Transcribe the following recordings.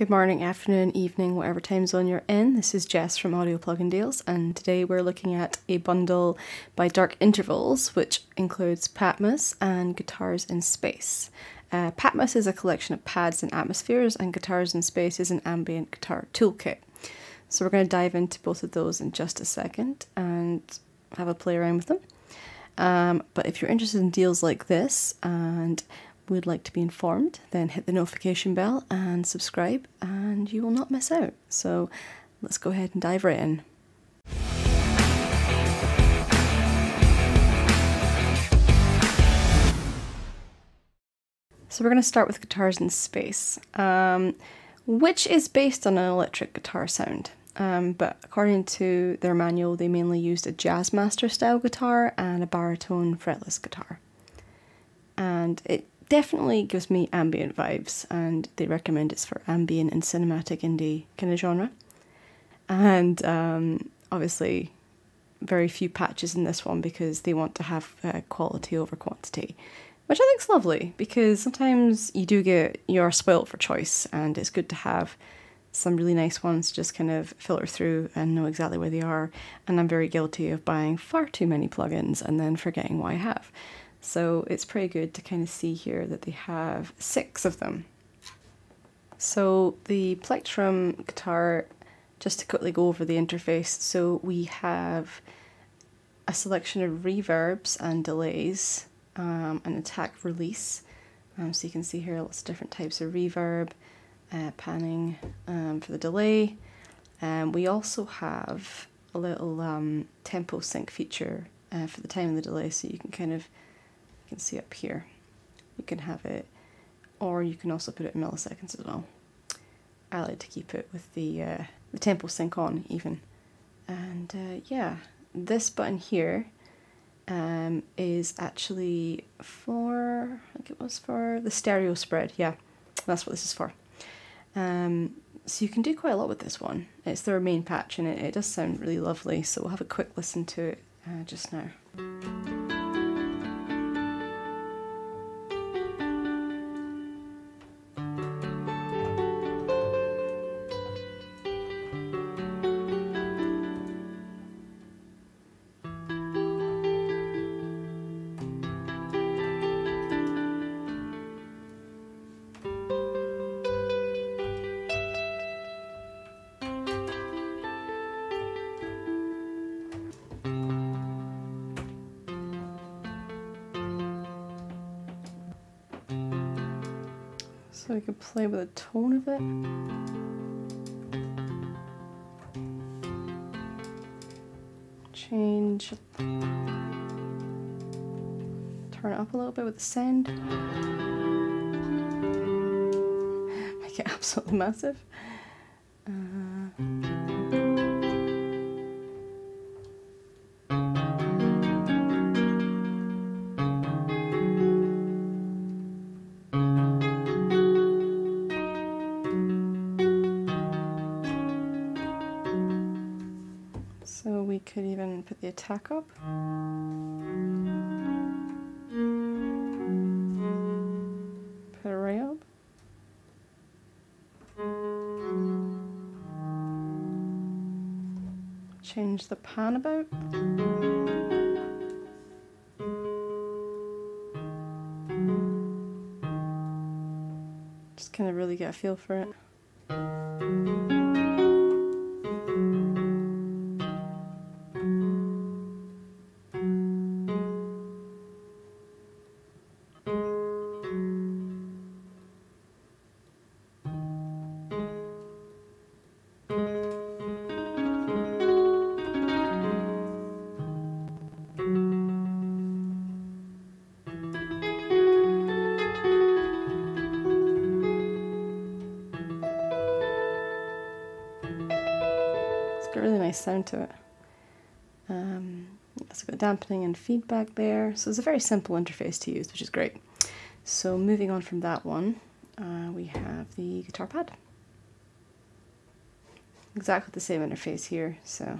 Good morning, afternoon, evening, whatever time zone you're in. This is Jess from Audio Plugin Deals, and today we're looking at a bundle by Dark Intervals, which includes Patmos and Guitars in Space. Uh, Patmos is a collection of pads and atmospheres, and Guitars in Space is an ambient guitar toolkit. So we're going to dive into both of those in just a second and have a play around with them. Um, but if you're interested in deals like this and would like to be informed, then hit the notification bell and subscribe, and you will not miss out. So let's go ahead and dive right in. So we're going to start with guitars in space, um, which is based on an electric guitar sound. Um, but according to their manual, they mainly used a Jazzmaster style guitar and a baritone fretless guitar. And it definitely gives me ambient vibes, and they recommend it's for ambient and cinematic indie kind of genre. And um, obviously, very few patches in this one because they want to have uh, quality over quantity, which I think is lovely because sometimes you do get you're spoilt for choice, and it's good to have some really nice ones just kind of filter through and know exactly where they are. And I'm very guilty of buying far too many plugins and then forgetting what I have. So it's pretty good to kind of see here that they have six of them. So the Plectrum guitar, just to quickly go over the interface, so we have a selection of reverbs and delays, um, an attack release. Um, so you can see here lots of different types of reverb, uh, panning um, for the delay. And we also have a little um, tempo sync feature uh, for the time of the delay, so you can kind of can see up here. You can have it, or you can also put it in milliseconds as well. I like to keep it with the, uh, the tempo sync on even. And uh, yeah, this button here um, is actually for, I think it was for the stereo spread. Yeah, that's what this is for. Um, so you can do quite a lot with this one. It's their main patch and it, it does sound really lovely. So we'll have a quick listen to it uh, just now. So we could play with the tone of it. Change, turn it up a little bit with the send. Make it absolutely massive. Could even put the attack up. Put a up. Change the pan about. Just kind of really get a feel for it. Nice sound to it. Um, it's got dampening and feedback there. So it's a very simple interface to use, which is great. So moving on from that one, uh, we have the guitar pad. Exactly the same interface here, so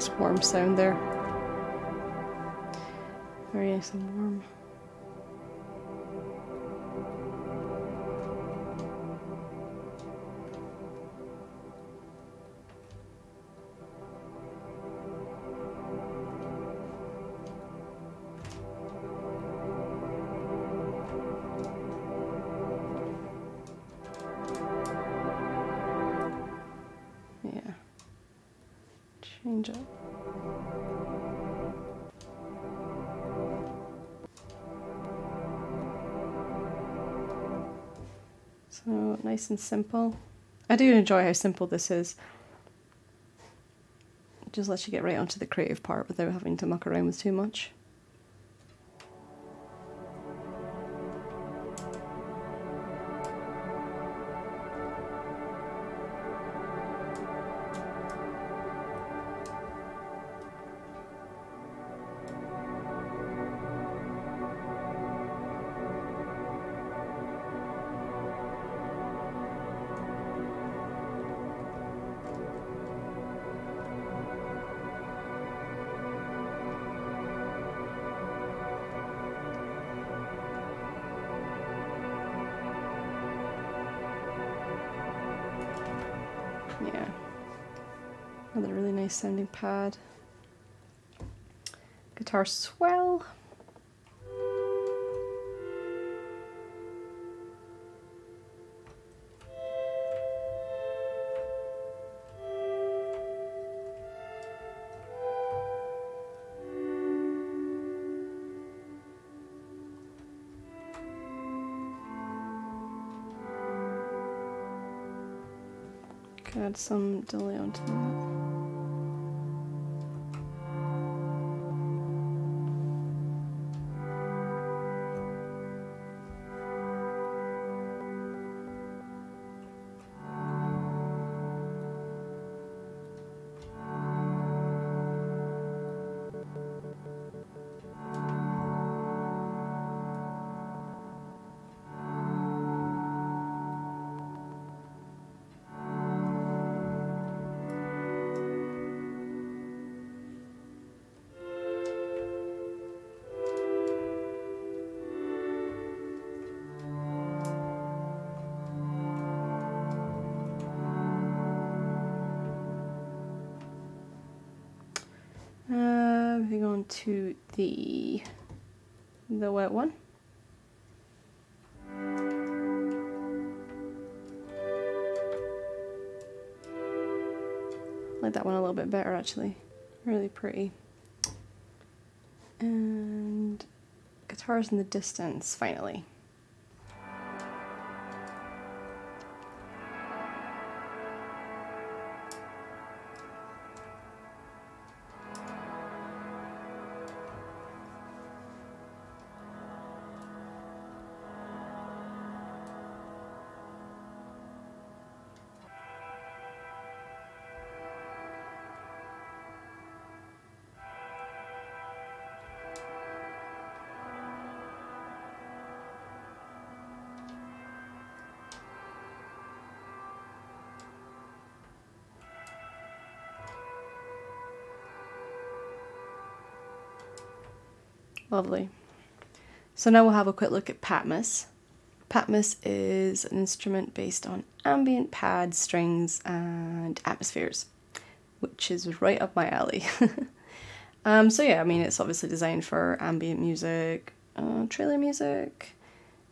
Nice warm sound there. Very nice and warm. Change it. So nice and simple. I do enjoy how simple this is. It just lets you get right onto the creative part without having to muck around with too much. Another really nice sounding pad. Guitar swell. add some delay onto that. To the the wet one. like that one a little bit better actually. Really pretty. And guitars in the distance finally. Lovely. So now we'll have a quick look at Patmos. Patmos is an instrument based on ambient pads, strings, and atmospheres, which is right up my alley. um, so yeah, I mean, it's obviously designed for ambient music, uh, trailer music,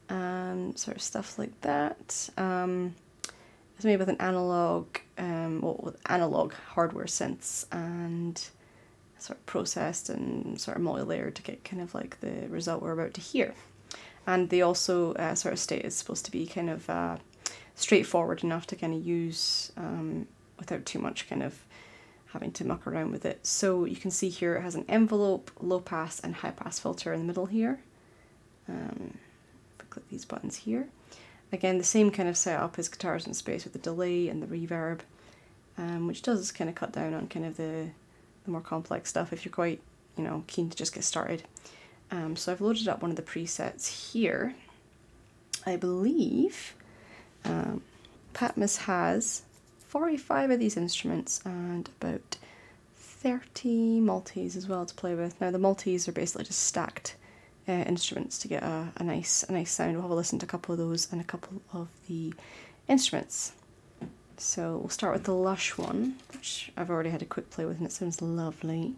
um, sort of stuff like that. Um, it's made with an analog, um, well, analog hardware synths and sort of processed and sort of multi-layered to get kind of like the result we're about to hear. And they also uh, sort of state it's supposed to be kind of uh, straightforward enough to kind of use um, without too much kind of having to muck around with it. So you can see here it has an envelope, low pass and high pass filter in the middle here. Um, click these buttons here. Again, the same kind of setup as Guitars in Space with the delay and the reverb, um, which does kind of cut down on kind of the the more complex stuff if you're quite, you know, keen to just get started. Um, so I've loaded up one of the presets here. I believe um, Patmos has 45 of these instruments and about 30 multis as well to play with. Now the multis are basically just stacked uh, instruments to get a, a nice a nice sound. We'll have a listen to a couple of those and a couple of the instruments. So we'll start with the Lush one, which I've already had a quick play with and it sounds lovely.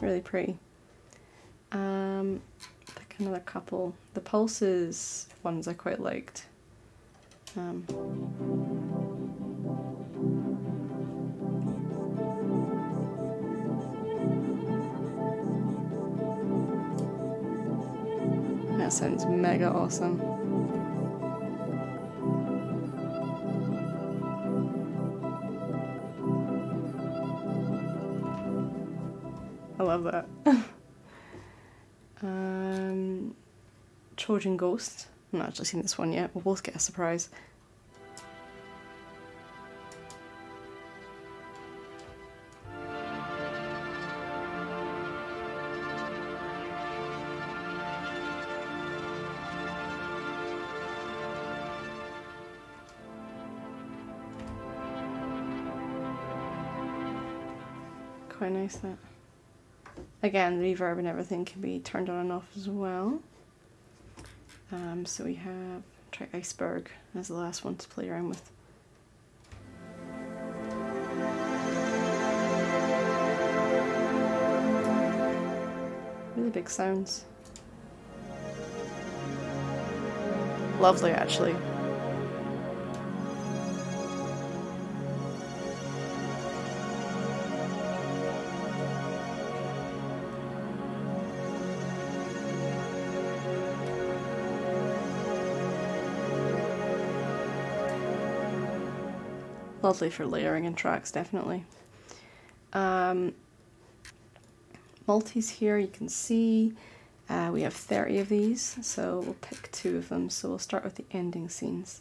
Really pretty. Um, pick another couple. The pulses ones I quite liked. Um, that sounds mega awesome. Love that. um, Trojan Ghost. I've not actually seen this one yet. We'll both get a surprise. Quite nice that. Again, reverb and everything can be turned on and off as well. Um, so we have try Iceberg as the last one to play around with. Really big sounds. Lovely actually. Lovely for layering in tracks, definitely. Um, multis here, you can see uh, we have 30 of these, so we'll pick two of them. So we'll start with the ending scenes.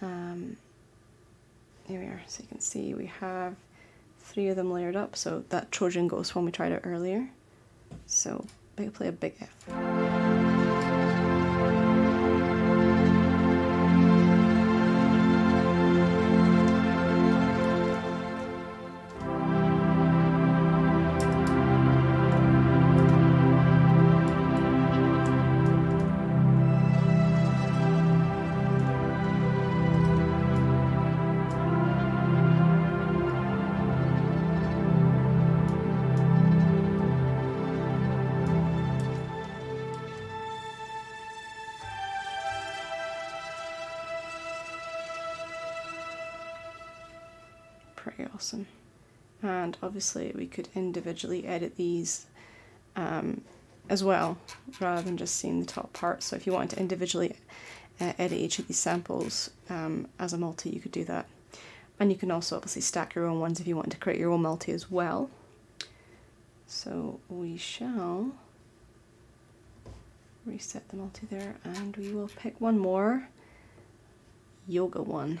Um, here we are, so you can see we have three of them layered up, so that Trojan Ghost one we tried out earlier. So play a big F. awesome. And obviously we could individually edit these um, as well, rather than just seeing the top part. So if you wanted to individually uh, edit each of these samples um, as a multi, you could do that. And you can also obviously stack your own ones if you want to create your own multi as well. So we shall reset the multi there and we will pick one more yoga one.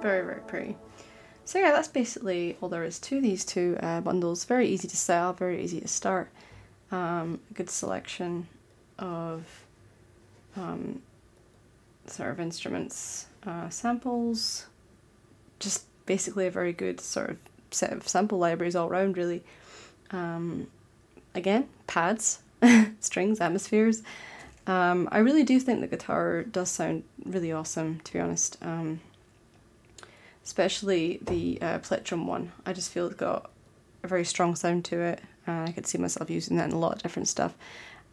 Very, very pretty. So yeah, that's basically all there is to these two uh, bundles. Very easy to sell, very easy to start. Um, a good selection of um, sort of instruments, uh, samples, just basically a very good sort of set of sample libraries all around, really. Um, again, pads, strings, atmospheres. Um, I really do think the guitar does sound really awesome, to be honest. Um, especially the uh, plectrum one. I just feel it's got a very strong sound to it, and I could see myself using that in a lot of different stuff.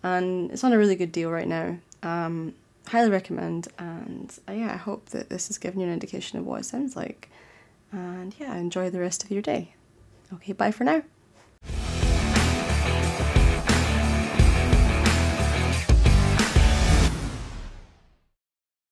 And it's on a really good deal right now. Um, highly recommend, and uh, yeah, I hope that this has given you an indication of what it sounds like. And yeah, enjoy the rest of your day. Okay, bye for now.